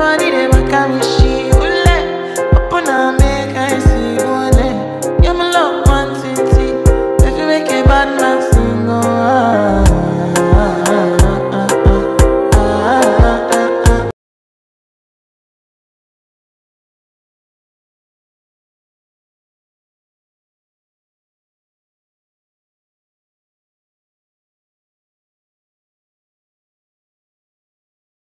I need it.